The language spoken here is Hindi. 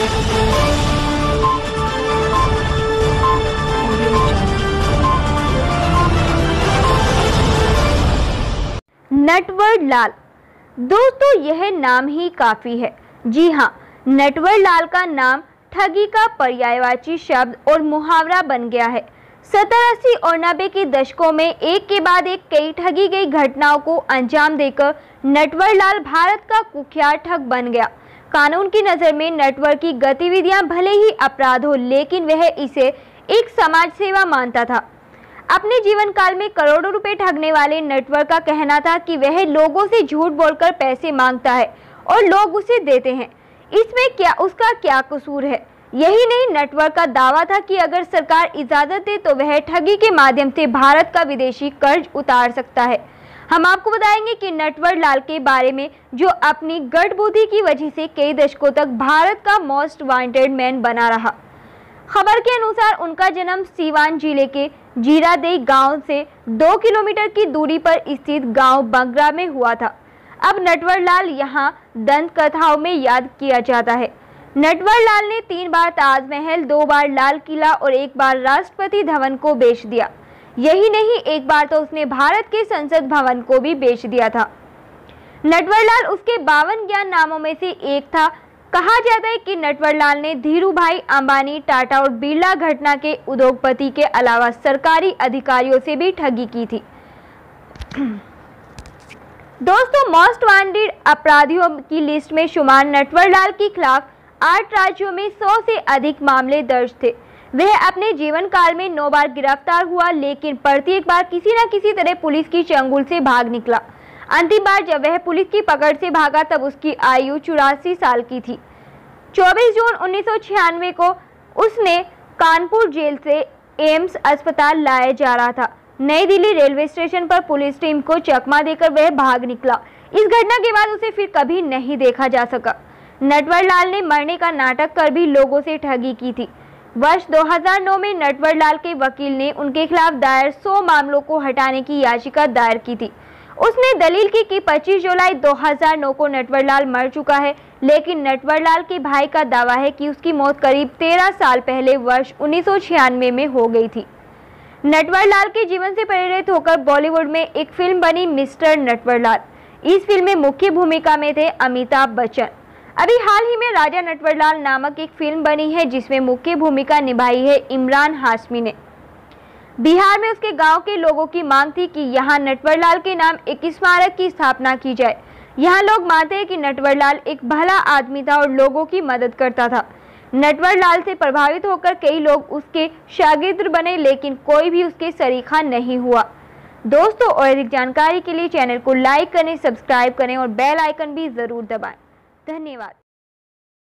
नटवर लाल। दोस्तों, यह नाम ही काफ़ी है। जी हाँ नटवर लाल का नाम ठगी का पर्यायवाची शब्द और मुहावरा बन गया है। सत्तर अस्सी और नब्बे के दशकों में एक के बाद एक कई ठगी गई घटनाओं को अंजाम देकर नटवर लाल भारत का कुख्यात ठग बन गया। कानून की नज़र में नेटवर्क की गतिविधियाँ भले ही अपराध हो, लेकिन वह इसे एक समाज सेवा मानता था। अपने जीवन काल में करोड़ों रुपए ठगने वाले नेटवर्क का कहना था कि वह लोगों से झूठ बोलकर पैसे माँगता है और लोग उसे देते हैं। इसमें क्या, उसका क्या कसूर है? यही नहीं, नेटवर्क का दावा था कि अगर सरकार इजाज़त दे तो वह ठगी के माध्यम से भारत का विदेशी कर्ज उतार सकता है। हम आपको बताएँगे कि नटवर लाल के बारे में, जो अपनी गढ़ बुद्धि की वजह से कई दशकों तक भारत का मोस्ट वांटेड मैन बना रहा। खबर के अनुसार उनका जन्म सीवान ज़िले के जीरादेई गाँव से दो किलोमीटर की दूरी पर स्थित गाँव बंगरा में हुआ था। अब नटवर लाल यहाँ दंत कथाओं में याद किया जाता है। नटवर लाल ने तीन बार ताजमहल, दो बार लाल किला और एक बार राष्ट्रपति धवन को बेच दिया। यही नहीं, एक बार तो उसने भारत के संसद भवन को भी बेच दिया था। नटवर लाल उसके बावन ज्ञान नामों में से एक था। कहा जाता है कि नटवर लाल ने धीरू भाई अंबानी, टाटा और बिरला घटना के उद्योगपति के अलावा सरकारी अधिकारियों से भी ठगी की थी। दोस्तों, मोस्ट वांटेड अपराधियों की लिस्ट में शुमार नटवर लाल के खिलाफ आठ राज्यों में सौ से अधिक मामले दर्ज थे। वह अपने जीवन काल में नौ बार गिरफ़्तार हुआ, लेकिन प्रत्येक बार किसी न किसी तरह पुलिस की चंगुल से भाग निकला। अंतिम बार जब वह पुलिस की पकड़ से भागा, तब उसकी आयु चौरासी साल की थी। 24 जून उन्नीस को उसने कानपुर जेल से एम्स अस्पताल लाया जा रहा था। नई दिल्ली रेलवे स्टेशन पर पुलिस टीम को चकमा देकर वह भाग निकला। इस घटना के बाद उसे फिर कभी नहीं देखा जा सका। नटवर लाल ने मरने का नाटक कर भी लोगों से ठगी की थी। वर्ष 2009 में नटवर लाल के वकील ने उनके खिलाफ दायर 100 मामलों को हटाने की याचिका दायर की थी। उसने दलील की कि 25 जुलाई 2009 को नटवरलाल मर चुका है, लेकिन नटवरलाल के भाई का दावा है कि उसकी मौत करीब 13 साल पहले वर्ष उन्नीस सौ छियानवे में हो गई थी। नटवरलाल के जीवन से प्रेरित होकर बॉलीवुड में एक फ़िल्म बनी मिस्टर नटवरलाल। इस फ़िल्म में मुख्य भूमिका में थे अमिताभ बच्चन। अभी हाल ही में राजा नटवरलाल नामक एक फ़िल्म बनी है, जिसमें मुख्य भूमिका निभाई है इमरान हाशमी ने। बिहार में उसके गाँव के लोगों की मांग थी कि यहाँ नटवरलाल के नाम एक स्मारक की स्थापना की जाए। यहाँ लोग मानते हैं कि नटवरलाल एक भला आदमी था और लोगों की मदद करता था। नटवरलाल से प्रभावित होकर कई लोग उसके शागिर्द बने, लेकिन कोई भी उसके सरीखा नहीं हुआ। दोस्तों, और अधिक जानकारी के लिए चैनल को लाइक करें, सब्सक्राइब करें और बेल आइकन भी ज़रूर दबाएँ। धन्यवाद।